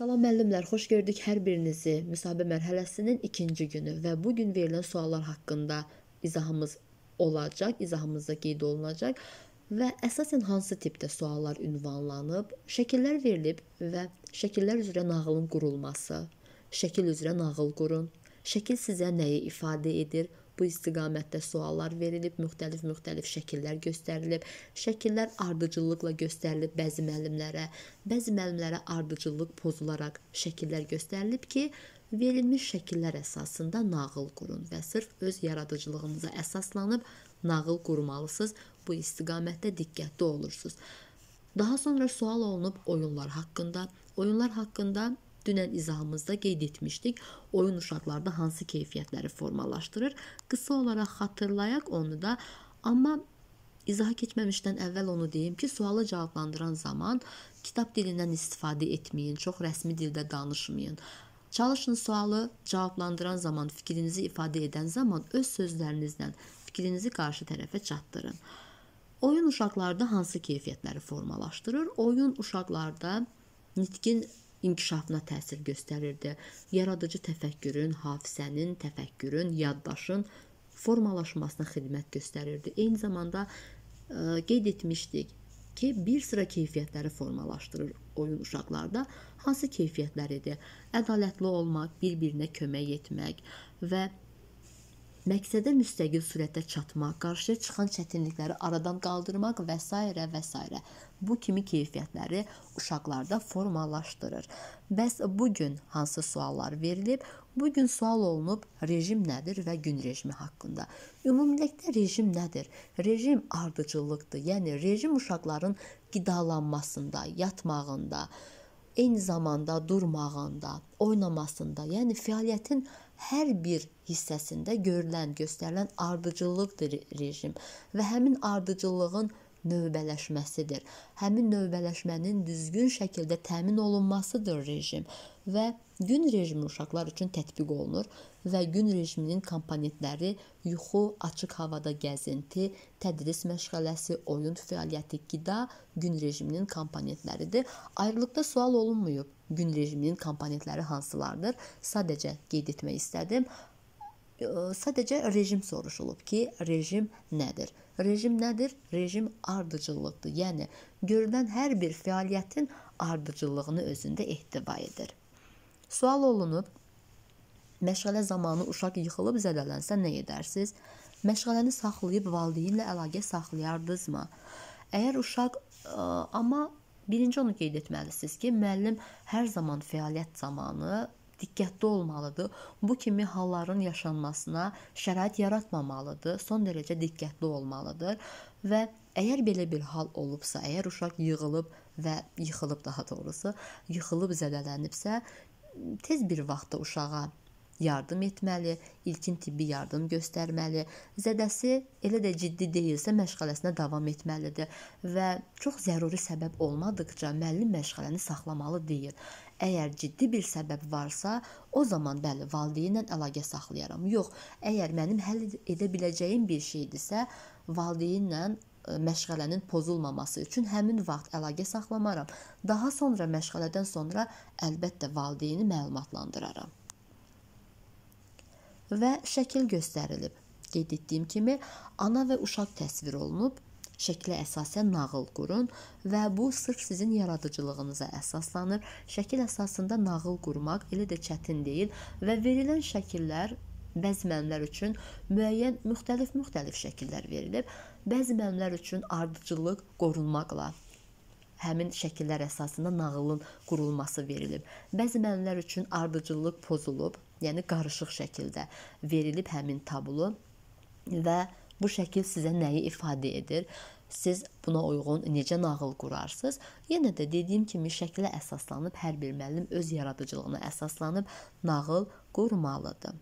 Salam müəllimlər, xoş gördük hər birinizi. Müsahibə mərhələsinin ikinci günü və bu gün verilən suallar haqqında izahımız olacaq, izahımızda qeyd olunacaq və əsasən hansı tipdə suallar ünvanlanıb, şəkillər verilib və şəkillər üzrə nağılın qurulması, şəkil üzrə nağıl qurun, şəkil sizə nəyi ifadə edir, Bu istiqamətdə suallar verilib, müxtəlif-müxtəlif şəkillər göstərilib. Şəkillər ardıcıllıqla göstərilib bəzi müəllimlərə, bəzi müəllimlərə ardıcıllıq pozularaq şəkillər göstərilib ki, verilmiş şəkillər əsasında nağıl qurun və sırf öz yaradıcılığınıza əsaslanıb nağıl qurmalısınız. Bu istiqamətdə diqqətli olursunuz. Daha sonra sual olunub oyunlar haqqında. Oyunlar haqqında Dünən izahımızda qeyd etmişdik. Oyun uşaqlarda hansı keyfiyyətləri formalaşdırır? Qısa olaraq xatırlayaq onu da. Amma izaha keçməmişdən əvvəl onu deyim ki, sualı cavablandıran zaman kitab dilindən istifadə etməyin, çox rəsmi dildə danışmayın. Çalışın sualı cavablandıran zaman, fikrinizi ifadə edən zaman öz sözlərinizlə fikrinizi qarşı tərəfə çatdırın. Oyun uşaqlarda hansı keyfiyyətləri formalaşdırır? Oyun uşaqlarda nitqin inkişafına təsir göstərirdi. Yaradıcı təfəkkürün, hafizənin, təfəkkürün, yaddaşın formalaşmasına xidmət göstərirdi. Eyni zamanda ə, qeyd etmişdik ki, bir sıra keyfiyyətləri formalaşdırır oyun uşaqlarda. Hansı keyfiyyətləridir? Ədalətli olmaq, bir-birinə kömək etmək və məqsədə müstəqil sürətdə çatmaq, qarşıya çıxan çətinlikləri aradan qaldırmaq və s. və s. Bu kimi keyfiyyətləri uşaqlarda formalaşdırır. Bəs bu gün hansı suallar verilib? Bu gün sual olunub rejim nədir və gün rejimi haqqında. Ümumilikdə rejim nədir? Rejim ardıcıllıqdır. Yəni rejim uşaqların qidalanmasında, yatmağında, eyni zamanda durmağında, oynamasında, yəni fəaliyyətin hər bir hissəsində görülən, göstərilən ardıcıllıqdır rejim və həmin ardıcıllığın növbələşməsidir. Həmin növbələşmənin düzgün şəkildə təmin olunmasıdır rejim və gün rejimi uşaqlar üçün tətbiq olunur və gün rejiminin komponentləri yuxu, açıq havada gəzinti, tədris məşğələsi, oyun fəaliyyəti, qida gün rejiminin komponentləridir. Ayrılıqda sual olunmayıb gün rejiminin komponentləri hansılardır? Sadəcə qeyd etmək istədim. Sadəcə rejim soruşulub ki, rejim nədir? Rejim nədir? Rejim ardıcıllıqdır. Yəni görülən hər bir fəaliyyətin ardıcıllığını özündə ehtiva edir. Sual olunub, məşğələ zamanı uşaq yıxılıb zədələnsə nə edərsiniz? Məşğələni saxlayıb valideynlə əlaqə saxlayardınızmı? Əgər uşaq ə, amma Birinci onu qeyd etməlisiniz ki, müəllim hər zaman fəaliyyət zamanı diqqətli olmalıdır. Bu kimi halların yaşanmasına şərait yaratmamalıdır. Son dərəcə diqqətli olmalıdır və əgər belə bir hal olubsa, əgər uşaq yığılıb və yıxılıb daha doğrusu, yıxılıb zədələnibsə, tez bir vaxtda uşağa yardım etməli, ilkin tibbi yardım göstərməli. Zədəsi elə də ciddi deyilsə məşğələsinə davam etməlidir və çox zəruri səbəb olmadıkca müəllim məşğələni saxlamalı deyil. Əgər ciddi bir səbəb varsa, o zaman bəli, valideynlə əlaqə saxlayaram. Yox, əgər mənim həll edə biləcəyim bir şeydirsə, valideynlə e, məşğələnin pozulmaması üçün həmin vaxt əlaqə saxlamaram. Daha sonra məşğələdən sonra əlbəttə valideyni məlumatlandıraram və şəkil göstərilib. Qeyd etdiyim kimi, ana və uşaq təsvir olunub. Şəklə əsasən nağıl qurun və bu sırf sizin yaradıcılığınıza əsaslanır. Şəkil əsasında nağıl qurmaq elə də çətin deyil və verilən şəkillər bəzi müəllimlər üçün müəyyən müxtəlif-müxtəlif şəkillər verilib. Bəzi müəllimlər üçün ardıcıllıq qorunmaqla həmin şəkillər əsasında nağılın qurulması verilib. Bəzi müəllimlər üçün ardıcıllıq pozulub, yəni qarışıq şəkildə verilib həmin tablo və bu şəkil sizə nəyi ifadə edir? Siz buna uyğun necə nağıl qurarsınız? Yenə də dediyim kimi şəklə əsaslanıb hər bir müəllim öz yaradıcılığına əsaslanıb nağıl qurmalıdır.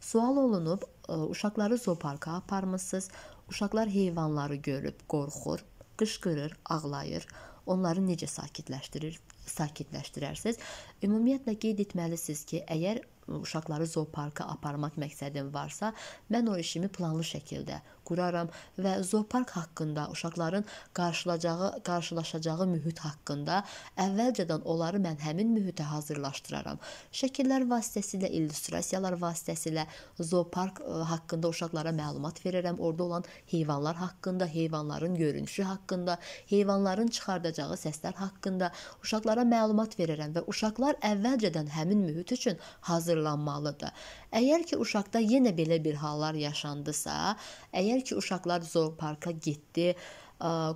Sual olunub, uşaqları zooparka aparmısınız? Uşaqlar heyvanları görüb qorxur, qışqırır, ağlayır. Onları necə sakitləşdirir? Sakitləşdirərsiniz. Ümumiyyətlə qeyd etməlisiniz ki, əgər uşaqları zooparka aparmaq məqsədim varsa, mən o işimi planlı şəkildə quraram və zoopark haqqında, uşaqların qarşılacağı, qarşılaşacağı mühit haqqında əvvəlcədən onları mən həmin mühitə hazırlaşdıraram. Şəkillər vasitəsilə, illüstrasiyalar vasitəsilə zoopark e, haqqında uşaqlara məlumat verirəm. Orda olan heyvanlar haqqında, heyvanların görünüşü haqqında, heyvanların çıxardacağı səslər haqqında uşaqlara məlumat verirəm və uşaqlar əvvəlcədən həmin mühit üçün hazırlanmalıdır. Əgər ki, uşaqda yenə belə bir hallar yaşandısa, əgər ki, uşaqlar zooparka getdi,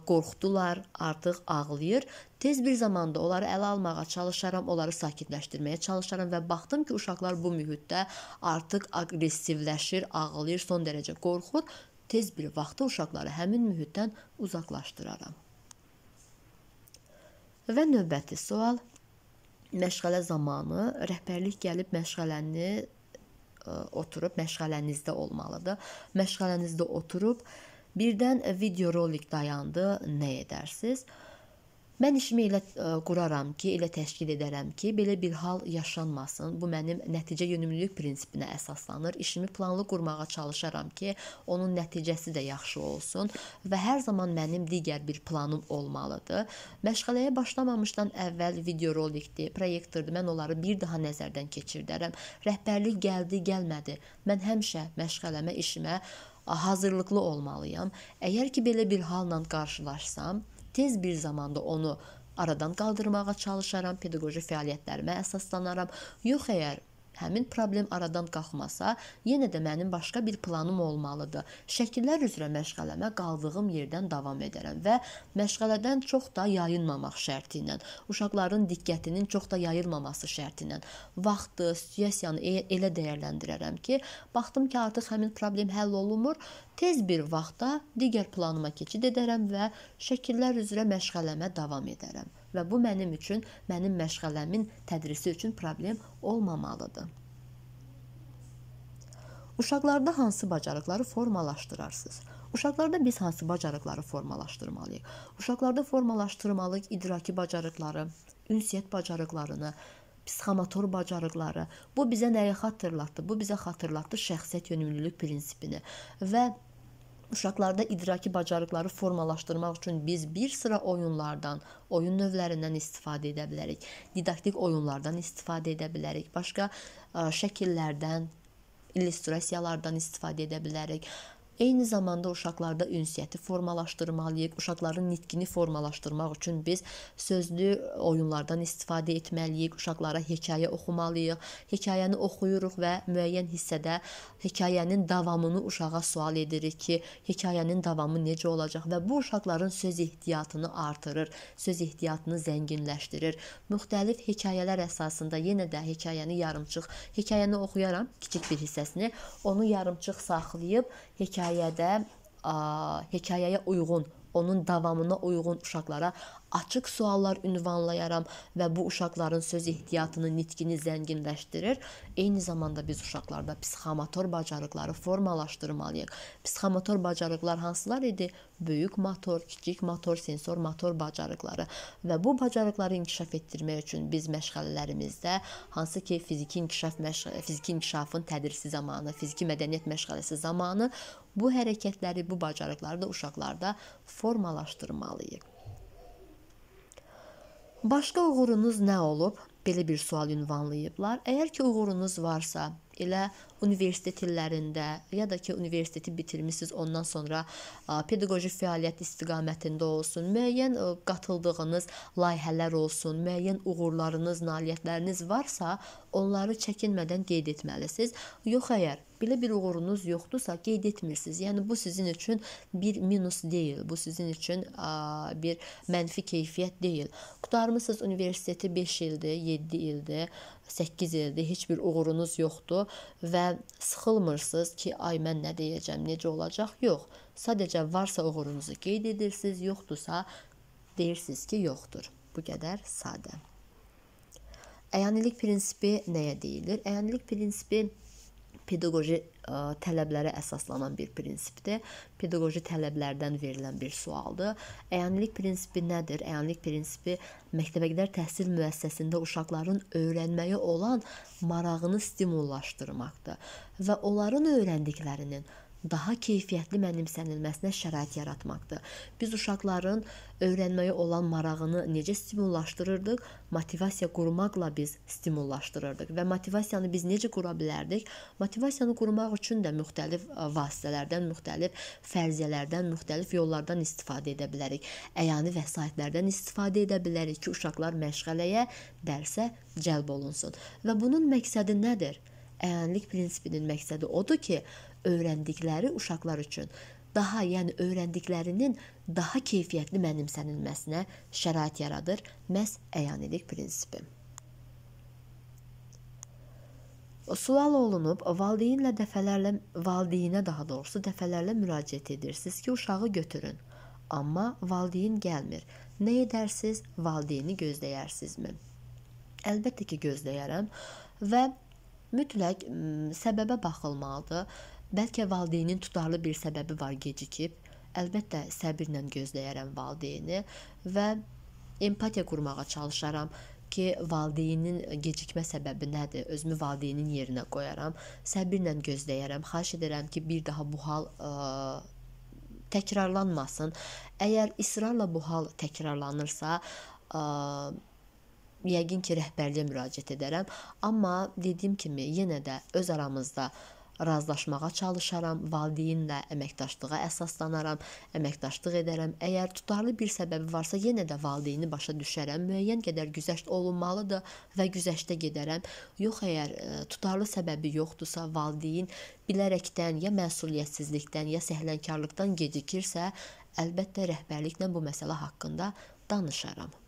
qorxdular, artıq ağlayır. Tez bir zamanda onları ələ almağa çalışaram, onları sakitləşdirməyə çalışaram və baxdım ki, uşaqlar bu mühitdə artıq aqressivləşir, ağlayır, son dərəcə qorxur. Tez bir vaxtda uşaqları həmin mühitdən uzaqlaşdıraram. Və növbəti sual məşğələ zamanı rəhbərlik gəlib məşğələni ə, e, oturub məşğələnizdə olmalıdır. Məşğələnizdə oturub birdən video rolik dayandı, nə edərsiniz? Mən işimi elə ə, e, quraram ki, elə təşkil edərəm ki, belə bir hal yaşanmasın. Bu mənim nəticə yönümlülük prinsipinə əsaslanır. İşimi planlı qurmağa çalışaram ki, onun nəticəsi də yaxşı olsun və hər zaman mənim digər bir planım olmalıdır. Məşğələyə başlamamışdan əvvəl videorolikdir, proyektordur. Mən onları bir daha nəzərdən keçirdərəm. Rəhbərlik gəldi, gəlmədi. Mən həmişə məşğələmə, işimə hazırlıqlı olmalıyam. Əgər ki belə bir halla qarşılaşsam, tez bir zamanda onu aradan qaldırmağa çalışaram, pedaqoji fəaliyyətlərimə əsaslanaram. Yox əgər həmin problem aradan qalxmasa, yenə də mənim başqa bir planım olmalıdır. Şəkillər üzrə məşğələmə qaldığım yerdən davam edərəm və məşğələdən çox da yayınmamaq şərti ilə, uşaqların diqqətinin çox da yayılmaması şərti ilə vaxtı, situasiyanı e, elə dəyərləndirərəm ki, baxdım ki, artıq həmin problem həll olunmur, tez bir vaxtda digər planıma keçid edərəm və şəkillər üzrə məşğələmə davam edərəm və bu mənim üçün, mənim məşğələmin tədrisi üçün problem olmamalıdır. Uşaqlarda hansı bacarıqları formalaşdırarsınız? Uşaqlarda biz hansı bacarıqları formalaşdırmalıyıq? Uşaqlarda formalaşdırmalıyıq idraki bacarıqları, ünsiyyət bacarıqlarını, psixomotor bacarıqları. Bu bizə nəyi xatırlatdı? Bu bizə xatırlatdı şəxsiyyət yönümlülük prinsipini və Uşaqlarda idraki bacarıqları formalaşdırmaq üçün biz bir sıra oyunlardan, oyun növlərindən istifadə edə bilərik. Didaktik oyunlardan istifadə edə bilərik. Başqa ə, şəkillərdən, illüstrasiyalardan istifadə edə bilərik. Eyni zamanda uşaqlarda ünsiyyəti formalaşdırmalıyıq. Uşaqların nitqini formalaşdırmaq üçün biz sözlü oyunlardan istifadə etməliyik. Uşaqlara hekayə oxumalıyıq. Hekayəni oxuyuruq və müəyyən hissədə hekayənin davamını uşağa sual edirik ki, hekayənin davamı necə olacaq və bu uşaqların söz ehtiyatını artırır, söz ehtiyatını zənginləşdirir. Müxtəlif hekayələr əsasında yenə də hekayəni yarımçıq, hekayəni oxuyaram, kiçik bir hissəsini, onu yarımçıq saxlayıb hekayə hekayədə ə, hekayəyə uyğun, onun davamına uyğun uşaqlara açıq suallar ünvanlayaram və bu uşaqların söz ehtiyatını, nitqini zənginləşdirir. Eyni zamanda biz uşaqlarda psixomotor bacarıqları formalaşdırmalıyıq. Psixomotor bacarıqlar hansılar idi? Böyük motor, kiçik motor, sensor motor bacarıqları və bu bacarıqları inkişaf etdirmək üçün biz məşğələlərimizdə hansı ki fiziki inkişaf fiziki inkişafın tədrisi zamanı, fiziki mədəniyyət məşğələsi zamanı bu hərəkətləri, bu bacarıqları da uşaqlarda formalaşdırmalıyıq. Başqa uğurunuz nə olub? Belə bir sual ünvanlayıblar. Əgər ki uğurunuz varsa, elə universitet illərində ya da ki universiteti bitirmisiniz, ondan sonra pedaqoji fəaliyyət istiqamətində olsun, müəyyən qatıldığınız layihələr olsun, müəyyən uğurlarınız, nailiyyətləriniz varsa, onları çəkinmədən qeyd etməlisiniz. Yox əgər belə bir uğurunuz yoxdursa, qeyd etmirsiniz. Yəni bu sizin üçün bir minus deyil. Bu sizin üçün ə, bir mənfi keyfiyyət deyil. Qutarmısınız universiteti 5 ildir, 7 ildir, 8 ildir, heç bir uğurunuz yoxdur və sıxılmırsınız ki, ay mən nə deyəcəm, necə olacaq? Yox. Sadəcə varsa uğurunuzu qeyd edirsiniz, yoxdursa deyirsiniz ki, yoxdur. Bu qədər sadə. Əyanilik prinsipi nəyə deyilir? Əyanilik prinsipi pedaqoji ə, tələblərə əsaslanan bir prinsipdir. Pedaqoji tələblərdən verilən bir sualdır. Əyanilik prinsipi nədir? Əyanilik prinsipi məktəbəqədər təhsil müəssisəsində uşaqların öyrənməyə olan marağını stimullaşdırmaqdır və onların öyrəndiklərinin daha keyfiyyətli mənimsənilməsinə şərait yaratmaqdır. Biz uşaqların öyrənməyə olan marağını necə stimullaşdırırdıq? Motivasiya qurmaqla biz stimullaşdırırdıq və motivasiyanı biz necə qura bilərdik? Motivasiyanı qurmaq üçün də müxtəlif vasitələrdən, müxtəlif fərziyyələrdən, müxtəlif yollardan istifadə edə bilərik. Əyani vəsaitlərdən istifadə edə bilərik ki, uşaqlar məşğələyə, dərsə cəlb olunsun. Və bunun məqsədi nədir? Əyanilik prinsipinin məqsədi odur ki, öyrəndikləri uşaqlar üçün daha, yəni öyrəndiklərinin daha keyfiyyətli mənimsənilməsinə şərait yaradır məhz əyanilik prinsipi. Sual olunub, valideynlə dəfələrlə valideynə daha doğrusu dəfələrlə müraciət edirsiniz ki, uşağı götürün. Amma valideyn gəlmir. Nə edərsiniz? Valideyni gözləyərsinizmi? Əlbəttə ki, gözləyərəm və mütləq səbəbə baxılmalıdır. Bəlkə valideynin tutarlı bir səbəbi var gecikib. Əlbəttə səbirlə gözləyərəm valideyni və empatiya qurmağa çalışaram ki, valideynin gecikmə səbəbi nədir? Özümü valideynin yerinə qoyaram. Səbirlə gözləyərəm. Xahiş edirəm ki, bir daha bu hal ə, təkrarlanmasın. Əgər israrla bu hal təkrarlanırsa, ə, yəqin ki, rəhbərliyə müraciət edərəm. Amma dediyim kimi, yenə də öz aramızda razılaşmağa çalışaram, valideynlə əməkdaşlığa əsaslanaram, əməkdaşlıq edərəm. Əgər tutarlı bir səbəbi varsa, yenə də valideyni başa düşərəm. Müəyyən qədər güzəşt olunmalıdır və güzəştə gedərəm. Yox, əgər e, tutarlı səbəbi yoxdursa, valideyn bilərəkdən ya məsuliyyətsizlikdən, ya səhlənkarlıqdan gecikirsə, əlbəttə rəhbərliklə bu məsələ haqqında danışaram.